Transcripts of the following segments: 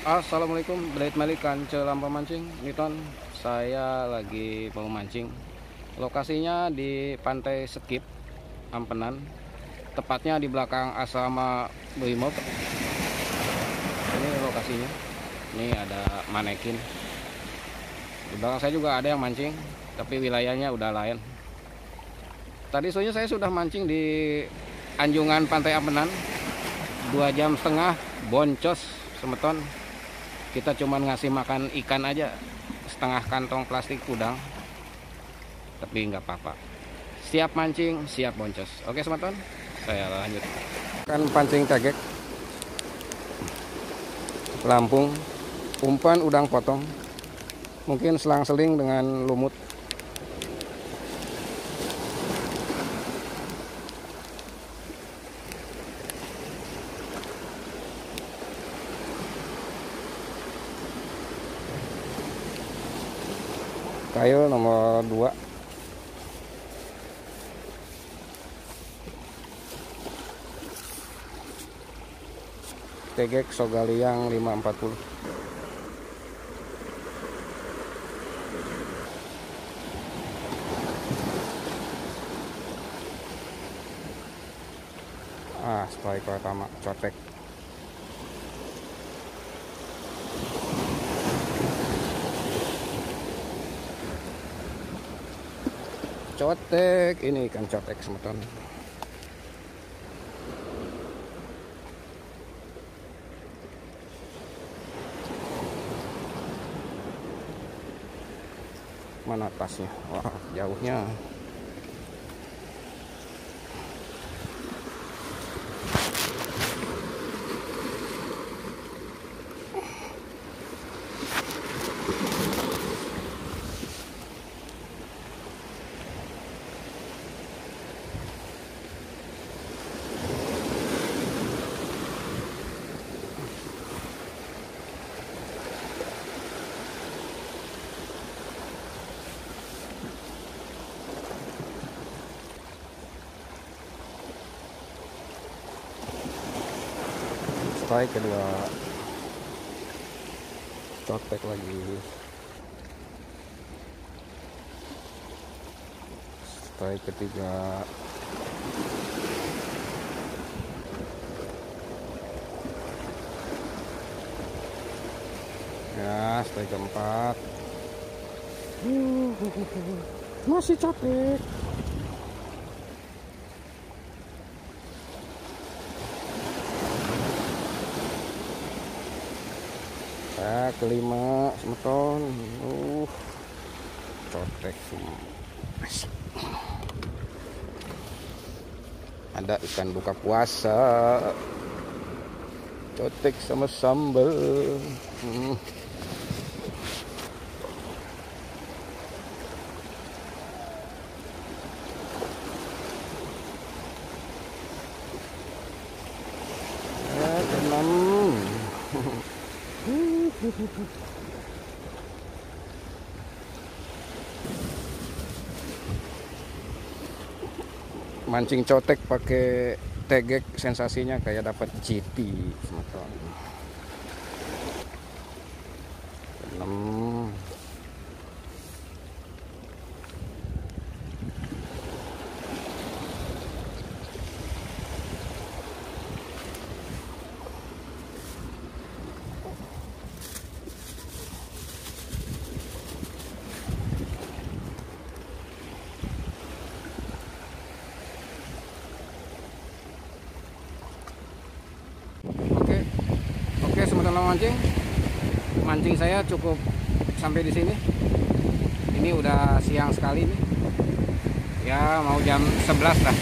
Assalamualaikum Blade Malik Kancel Lampa Mancing Niton Saya lagi mau mancing. Lokasinya di Pantai Sekip Ampenan. Tepatnya di belakang asrama Brimob. Ini lokasinya. Ini ada manekin. Di belakang saya juga ada yang mancing Tapi wilayahnya udah lain. Tadi soalnya saya sudah mancing di Anjungan Pantai Ampenan. Dua jam setengah Boncos semeton kita cuma ngasih makan ikan aja. Setengah kantong plastik udang. Tapi nggak apa-apa. Siap mancing siap boncos oke teman saya lanjut. Kan pancing tegek Lampung. Umpan udang potong. Mungkin selang-seling dengan lumut kayu nomor 2 tegek sogaliang 540 ah strike pertama cotek cotek ini ikan cotek semeton. Mana tasnya? Wah jauhnya strike kedua cotek lagi. Strike ketiga. Ya strike keempat. Masih cotek ya kelima semeton. Uh cotek ada ikan buka puasa. Cotek sama sambal. Hmm. ya enam mancing cotek pakai tegek sensasinya kayak dapat GT. enam Oke, sementara mancing, mancing saya cukup sampai di sini. Ini udah siang sekali nih. Ya mau jam 11 lah.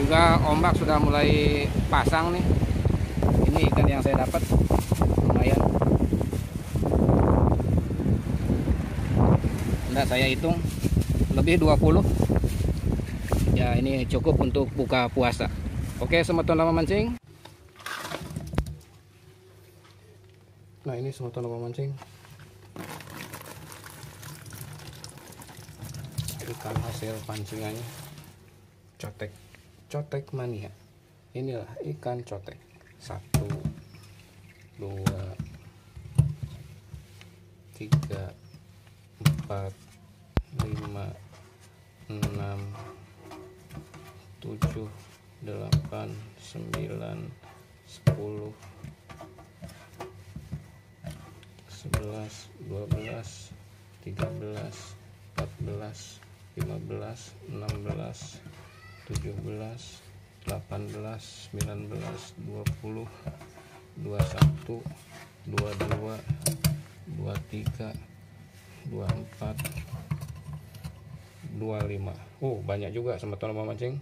Juga ombak sudah mulai pasang nih. Ini ikan yang saya dapat lumayan. Nggak saya hitung lebih 20. Ya ini cukup untuk buka puasa. Oke, semeton lama mancing. Nah ini semua lama mancing. Ikan hasil pancingannya. Cotek. Cotek mania. Inilah ikan cotek. Satu Dua tiga empat lima enam tujuh delapan sembilan sepuluh 11 12 13 14 15 16 17 18 19 20 21 22 23 24 25 Oh banyak juga sama teman-teman mancing.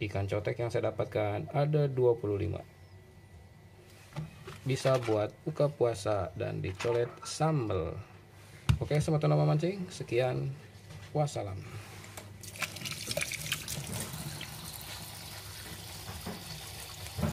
Ikan cotek yang saya dapatkan ada 25 bisa buat buka puasa dan dicolet sambal. Oke sama teman memancing sekian. Wassalam